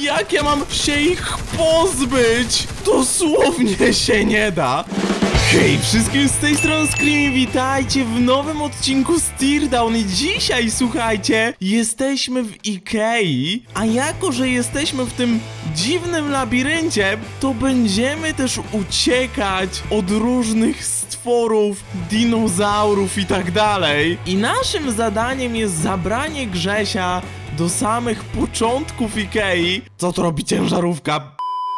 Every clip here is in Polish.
Jak ja mam się ich pozbyć? Dosłownie się nie da. Hej wszystkim z tej strony Screamy, witajcie w nowym odcinku z Teardown i dzisiaj, słuchajcie, jesteśmy w Ikei, a jako, że jesteśmy w tym dziwnym labiryncie, to będziemy też uciekać od różnych stworów, dinozaurów i tak dalej. I naszym zadaniem jest zabranie Grzesia do samych początków Ikei. Co to robi ciężarówka?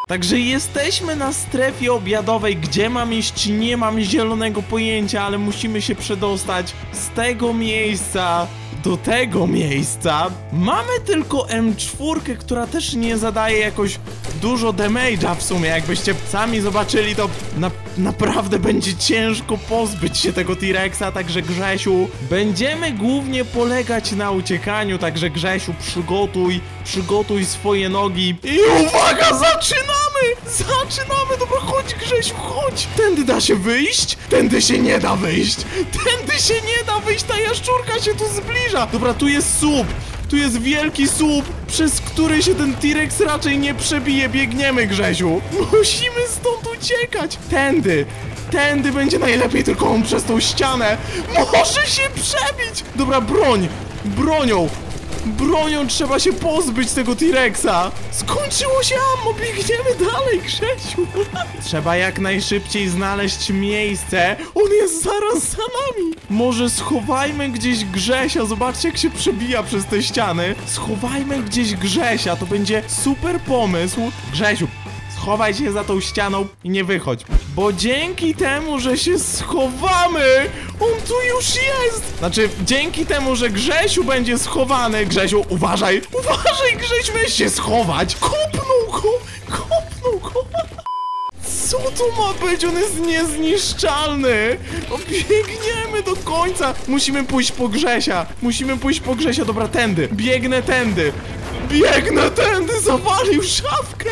Także jesteśmy na strefie obiadowej, gdzie mam iść, nie mam zielonego pojęcia, ale musimy się przedostać z tego miejsca do tego miejsca. Mamy tylko M4, która też nie zadaje jakoś dużo damage'a w sumie. Jakbyście sami zobaczyli, to na, naprawdę będzie ciężko pozbyć się tego T-Rexa, także Grzesiu, będziemy głównie polegać na uciekaniu, także Grzesiu, przygotuj, przygotuj swoje nogi i uwaga, zaczynamy! Zaczynamy! Dobra, chodź Grzesiu, chodź! Tędy da się wyjść? Tędy się nie da wyjść! Tędy się nie da wyjść! Ta jaszczurka się tu zbliża! Dobra, tu jest słup! Tu jest wielki słup, przez który się ten T-Rex raczej nie przebije. Biegniemy, Grzesiu. Musimy stąd uciekać. Tędy. Tędy będzie najlepiej, tylko on przez tą ścianę może się przebić. Dobra, broń. Bronią. Bronią trzeba się pozbyć tego T-Rexa! Skończyło się ammo, biegniemy dalej, Grzesiu! Trzeba jak najszybciej znaleźć miejsce. On jest zaraz za nami! Może schowajmy gdzieś Grzesia, zobaczcie jak się przebija przez te ściany. Schowajmy gdzieś Grzesia, to będzie super pomysł. Grzesiu, schowaj się za tą ścianą i nie wychodź. Bo dzięki temu, że się schowamy, on tu już jest! Znaczy, dzięki temu, że Grzesiu będzie schowany, Grzesiu, uważaj, uważaj, Grześ, weź się schować! Kopnął go, kopnął go! Co to ma być? On jest niezniszczalny! O, biegniemy do końca! Musimy pójść po Grzesia! Musimy pójść po Grzesia, dobra, tędy! Biegnę tędy! Biegnę tędy! Zawalił szafkę!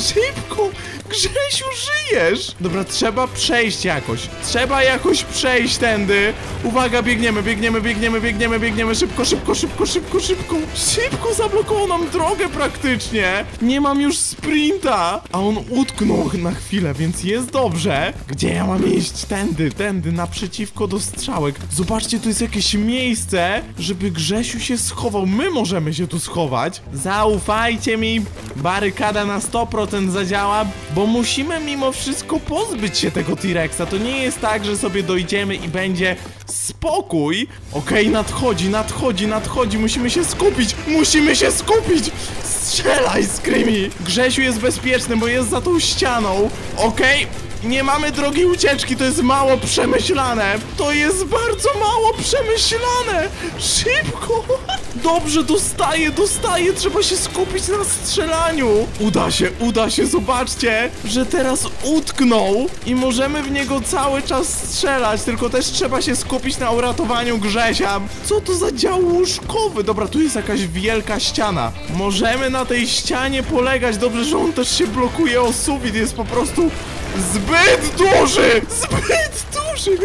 Szybko! Grzesiu, żyjesz! Dobra, trzeba przejść jakoś. Trzeba jakoś przejść tędy. Uwaga, biegniemy, biegniemy, biegniemy, biegniemy, biegniemy. Szybko, szybko, szybko, szybko, szybko. Szybko zablokował nam drogę praktycznie. Nie mam już sprinta. A on utknął na chwilę, więc jest dobrze. Gdzie ja mam iść? Tędy, tędy, naprzeciwko do strzałek. Zobaczcie, tu jest jakieś miejsce, żeby Grzesiu się schował. My możemy się tu schować. Zaufajcie mi. Barykada na 100% zadziała, bo musimy mimo wszystko pozbyć się tego T-Rexa. To nie jest tak, że sobie dojdziemy i będzie spokój. Okej, okay, nadchodzi, nadchodzi, nadchodzi. Musimy się skupić. Musimy się skupić. Strzelaj, Screamy. Grzesiu jest bezpieczny, bo jest za tą ścianą. Okej. Okay. Nie mamy drogi ucieczki, to jest mało przemyślane. To jest bardzo mało przemyślane. Szybko. Dobrze, dostaję, dostaję. Trzeba się skupić na strzelaniu. Uda się, uda się. Zobaczcie, że teraz utknął i możemy w niego cały czas strzelać. Tylko też trzeba się skupić na uratowaniu Grzesia. Co to za dział łóżkowy? Dobra, tu jest jakaś wielka ściana. Możemy na tej ścianie polegać. Dobrze, że on też się blokuje o sufit. Jest po prostu Zbyt duży! Zbyt duży!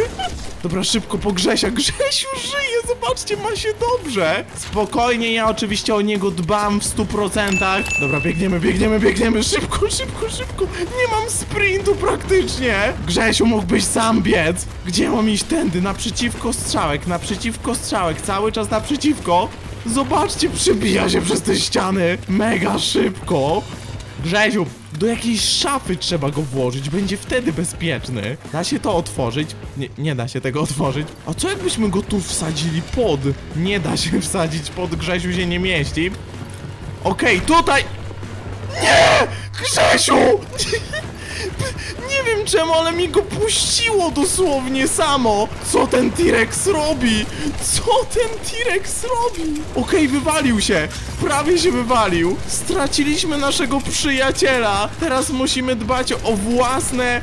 Dobra, szybko po Grzesia. Grzesiu żyje, zobaczcie, ma się dobrze. Spokojnie, ja oczywiście o niego dbam w stu procentach. Dobra, biegniemy, biegniemy, biegniemy. Szybko, szybko, szybko. Nie mam sprintu praktycznie. Grzesiu, mógłbyś sam biec. Gdzie mam iść? Tędy, naprzeciwko strzałek, naprzeciwko strzałek, cały czas naprzeciwko. Zobaczcie, przebija się przez te ściany. Mega szybko. Grzesiu, do jakiejś szafy trzeba go włożyć, będzie wtedy bezpieczny. Da się to otworzyć? Nie, nie da się tego otworzyć. A co jakbyśmy go tu wsadzili pod? Nie da się wsadzić pod, Grzesiu się nie mieści. Okej, okay, tutaj... Nie! Grzesiu! Nie wiem czemu, ale mi go puściło dosłownie samo. Co ten T-Rex robi? Co ten T-Rex robi? Okej, okay, wywalił się. Prawie się wywalił. Straciliśmy naszego przyjaciela. Teraz musimy dbać o własne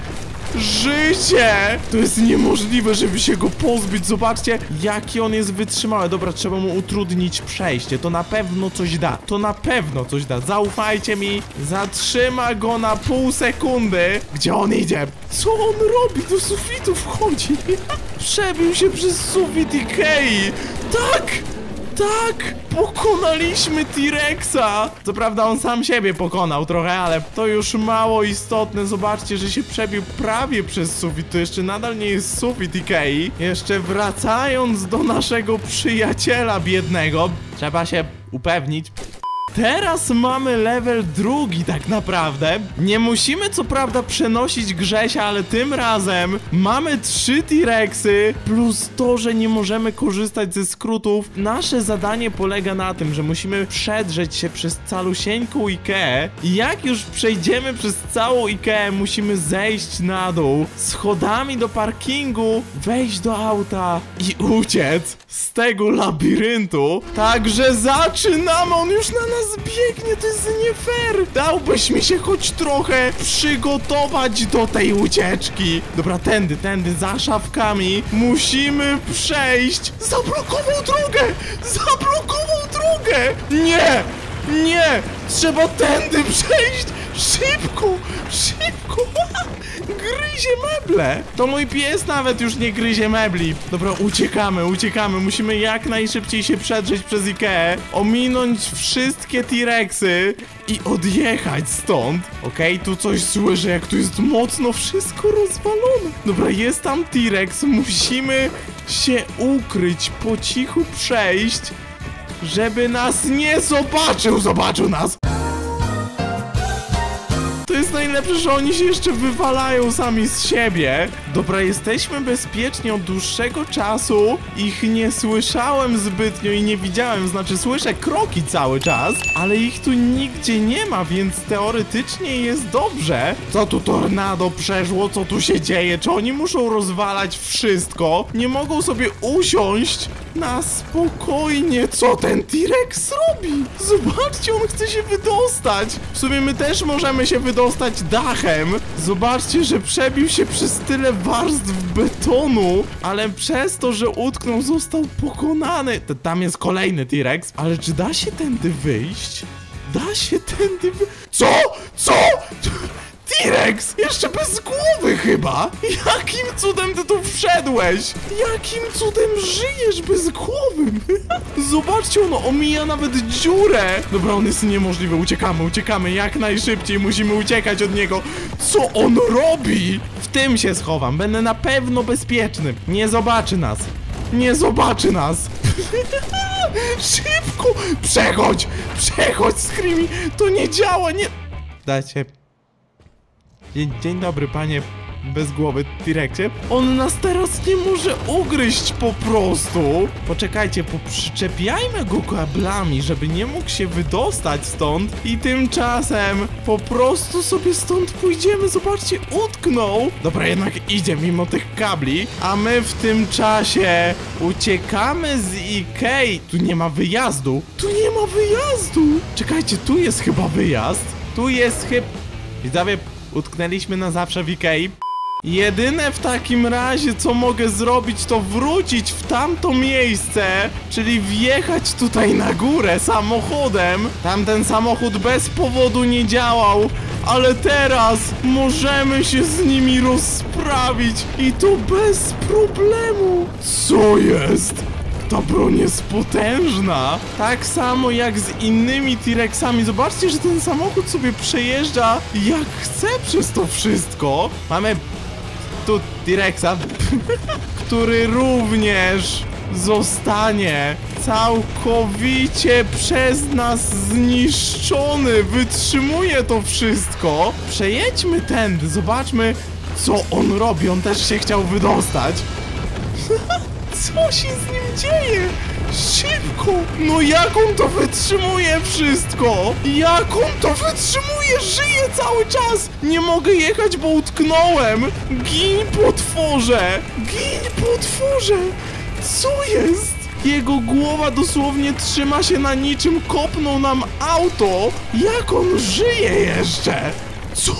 życie! To jest niemożliwe, żeby się go pozbyć. Zobaczcie, jaki on jest wytrzymały. Dobra, trzeba mu utrudnić przejście. To na pewno coś da. To na pewno coś da. Zaufajcie mi. Zatrzyma go na pół sekundy. Gdzie on idzie? Co on robi? Do sufitu wchodzi. Przebił się przez sufit Ikei. Tak! Tak! Pokonaliśmy T-Rexa! Co prawda on sam siebie pokonał trochę, ale to już mało istotne. Zobaczcie, że się przebił prawie przez sufit. To jeszcze nadal nie jest sufit Ikei. Jeszcze wracając do naszego przyjaciela biednego, trzeba się upewnić, Teraz mamy level drugi tak naprawdę. Nie musimy co prawda przenosić Grzesia, ale tym razem mamy trzy T-Rexy plus to, że nie możemy korzystać ze skrótów. Nasze zadanie polega na tym, że musimy przedrzeć się przez calusieńką Ikea i jak już przejdziemy przez całą Ikea, musimy zejść na dół, schodami do parkingu, wejść do auta i uciec z tego labiryntu. Także zaczynamy, on już na nas biegnie, to jest nie fair. Dałbyś mi się choć trochę przygotować do tej ucieczki. Dobra, tędy, tędy, za szafkami. Musimy przejść. Zablokował drogę! Zablokował drogę! Nie! Nie! Trzeba tędy przejść! Szybko! Szybko! Gryzie meble! To mój pies nawet już nie gryzie mebli. Dobra, uciekamy, uciekamy. Musimy jak najszybciej się przedrzeć przez Ikea, ominąć wszystkie T-Rexy i odjechać stąd. Okej, tu coś słyszę, jak tu jest mocno wszystko rozwalone. Dobra, jest tam T-Rex, musimy się ukryć, po cichu przejść, żeby nas nie zobaczył. Zobaczył nas! To jest najlepsze, że oni się jeszcze wywalają sami z siebie. Dobra, jesteśmy bezpieczni od dłuższego czasu. Ich nie słyszałem zbytnio i nie widziałem, znaczy słyszę kroki cały czas, ale ich tu nigdzie nie ma, więc teoretycznie jest dobrze. Co tu tornado przeszło? Co tu się dzieje? Czy oni muszą rozwalać wszystko? Nie mogą sobie usiąść na spokojnie. Co ten T-Rex robi? Zobaczcie, on chce się wydostać. W sumie my też możemy się wydostać dachem. Zobaczcie, że przebił się przez tyle warstw betonu, ale przez to, że utknął, został pokonany. T- Tam jest kolejny T-Rex, ale czy da się tędy wyjść? Da się tędy wy... Co? Co? T-Rex! Jeszcze bez głowy chyba! Jakim cudem ty tu wszedłeś? Jakim cudem żyjesz bez głowy? Zobaczcie, ono omija nawet dziurę! Dobra, on jest niemożliwy, uciekamy, uciekamy jak najszybciej, musimy uciekać od niego. Co on robi? W tym się schowam, będę na pewno bezpieczny. Nie zobaczy nas. Nie zobaczy nas. Szybko! Przechodź! Przechodź, Screamy! To nie działa, nie... Dajcie Dzień, dobry, panie bez głowy T-Rexie. On nas teraz nie może ugryźć po prostu. Poczekajcie, poprzyczepiajmy go kablami, żeby nie mógł się wydostać stąd. I tymczasem po prostu sobie stąd pójdziemy. Zobaczcie, utknął. Dobra, jednak idzie mimo tych kabli. A my w tym czasie uciekamy z Ikei. Tu nie ma wyjazdu. Tu nie ma wyjazdu. Czekajcie, tu jest chyba wyjazd. Tu jest chyba... Widzowie, utknęliśmy na zawsze w Ikei. Jedyne w takim razie, co mogę zrobić, to wrócić w tamto miejsce, czyli wjechać tutaj na górę samochodem. Tamten samochód bez powodu nie działał, ale teraz możemy się z nimi rozprawić i to bez problemu. Co jest? Ta broń jest potężna! Tak samo jak z innymi T-Rexami. Zobaczcie, że ten samochód sobie przejeżdża jak chce przez to wszystko. Mamy tu T-Rexa, który również zostanie całkowicie przez nas zniszczony. Wytrzymuje to wszystko. Przejedźmy tędy, zobaczmy co on robi. On też się chciał wydostać. Co się z nim dzieje? Szybko! No jak on to wytrzymuje wszystko? Jak on to wytrzymuje? Żyje cały czas! Nie mogę jechać, bo utknąłem! Gin potworze! Gin potworze! Co jest? Jego głowa dosłownie trzyma się na niczym, kopnął nam auto! Jak on żyje jeszcze? Co?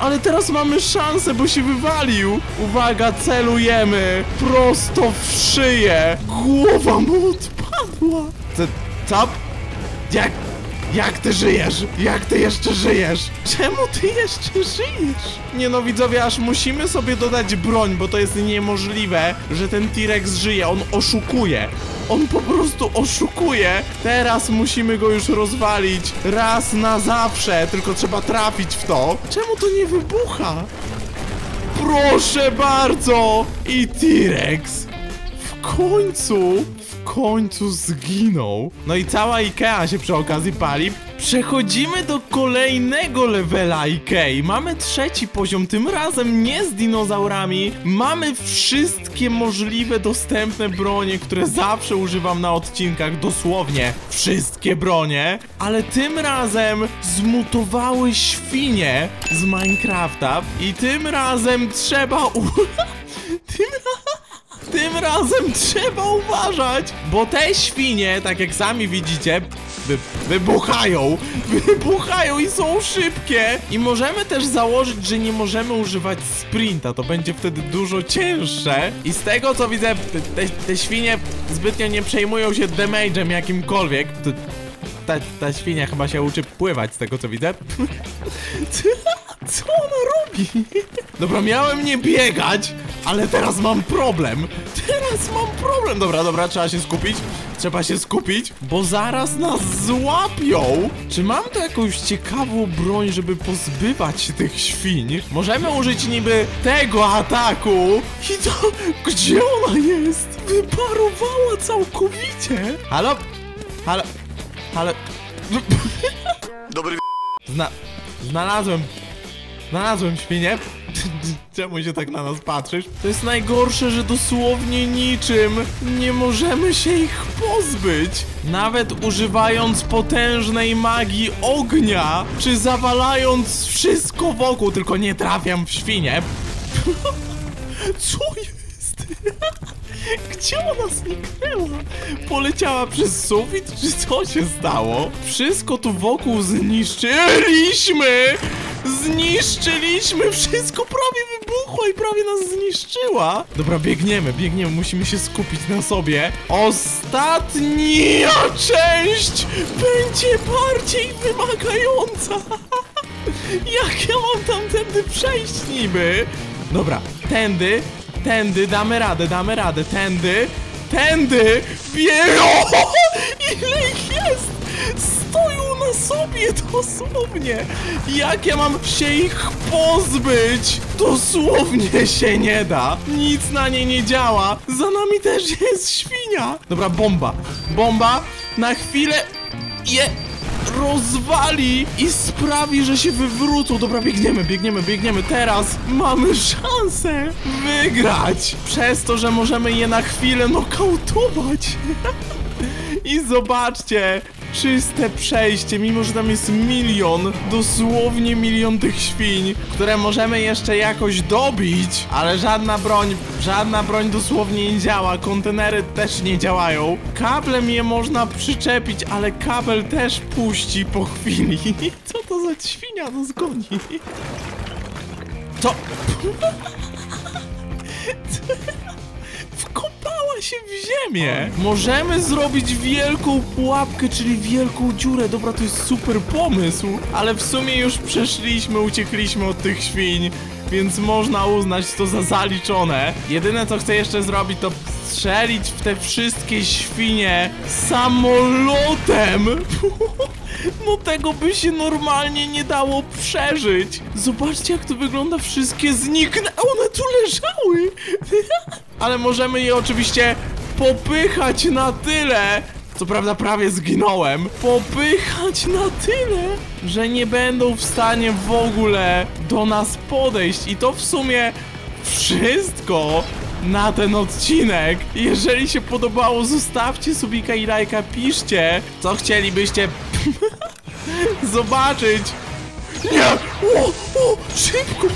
Ale teraz mamy szansę, bo się wywalił. Uwaga, celujemy. Prosto w szyję. Głowa mu odpadła. Co? co? Jak? Jak ty żyjesz? Jak ty jeszcze żyjesz? Czemu ty jeszcze żyjesz? Nie no widzowie, aż musimy sobie dodać broń, bo to jest niemożliwe, że ten T-Rex żyje. On oszukuje. On po prostu oszukuje. Teraz musimy go już rozwalić. Raz na zawsze. Tylko trzeba trafić w to. Czemu to nie wybucha? Proszę bardzo! I T-Rex w końcu, końcu zginął. No i cała Ikea się przy okazji pali. Przechodzimy do kolejnego levela Ikei. Mamy trzeci poziom, tym razem nie z dinozaurami. Mamy wszystkie możliwe dostępne bronie, które zawsze używam na odcinkach. Dosłownie wszystkie bronie. Ale tym razem zmutowały świnie z Minecrafta. I tym razem trzeba tym tym razem trzeba uważać, bo te świnie, tak jak sami widzicie, wy, wybuchają, wybuchają i są szybkie. I możemy też założyć, że nie możemy używać sprinta, to będzie wtedy dużo cięższe. I z tego co widzę, te, te, świnie zbytnio nie przejmują się damage'em jakimkolwiek. Ta, ta świnia chyba się uczy pływać, z tego co widzę. Co ona robi? Dobra, miałem nie biegać, ale teraz mam problem. Teraz mam problem. Dobra, dobra, trzeba się skupić. Trzeba się skupić, bo zaraz nas złapią. Czy mam tu jakąś ciekawą broń, żeby pozbywać się tych świń? Możemy użyć niby tego ataku. I to... Gdzie ona jest? Wyparowała całkowicie. Halo? Halo? Halo? Dobry Zna... Znalazłem... Znalazłem świnię. Czemu się tak na nas patrzysz? To jest najgorsze, że dosłownie niczym nie możemy się ich pozbyć. Nawet używając potężnej magii ognia, czy zawalając wszystko wokół, tylko nie trafiam w świnię. Co jest? Gdzie ona zniknęła? Poleciała przez sufit, czy co się stało? Wszystko tu wokół zniszczyliśmy! Zniszczyliśmy! Wszystko prawie wybuchło i prawie nas zniszczyła! Dobra, biegniemy, biegniemy, musimy się skupić na sobie. Ostatnia część będzie bardziej wymagająca! Jak ja mam tamtędy przejść niby? Dobra, tędy, tędy, damy radę, damy radę, tędy, tędy, biego! Ile ich jest? Stoją na sobie dosłownie! Jak ja mam się ich pozbyć? Dosłownie się nie da! Nic na nie nie działa! Za nami też jest świnia! Dobra, bomba! Bomba na chwilę je rozwali i sprawi, że się wywrócą. Dobra, biegniemy, biegniemy, biegniemy. Teraz mamy szansę wygrać. Przez to, że możemy je na chwilę nokautować. I zobaczcie, czyste przejście, mimo że tam jest milion, dosłownie milion tych świń, które możemy jeszcze jakoś dobić, ale żadna broń, żadna broń dosłownie nie działa, kontenery też nie działają. Kablem je można przyczepić, ale kabel też puści po chwili. Co to za świnia nas goni? To... Się w ziemię! Możemy zrobić wielką pułapkę, czyli wielką dziurę. Dobra, to jest super pomysł, ale w sumie już przeszliśmy, uciekliśmy od tych świń, więc można uznać to za zaliczone. Jedyne co chcę jeszcze zrobić to strzelić w te wszystkie świnie samolotem! No tego by się normalnie nie dało przeżyć. Zobaczcie jak to wygląda, wszystkie zniknę. One tu leżały. Ale możemy je oczywiście popychać na tyle, co prawda prawie zginąłem, popychać na tyle, że nie będą w stanie w ogóle do nas podejść. I to w sumie wszystko na ten odcinek. Jeżeli się podobało, zostawcie subika i lajka, piszcie, co chcielibyście zobaczyć. Nie! O, o, szybko!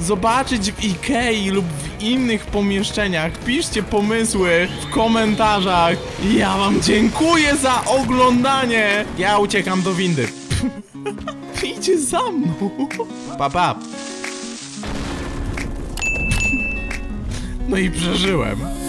Zobaczyć w Ikei lub w innych pomieszczeniach. Piszcie pomysły w komentarzach. Ja wam dziękuję za oglądanie. Ja uciekam do windy. Idzie za mną. Pa, pa. No i przeżyłem.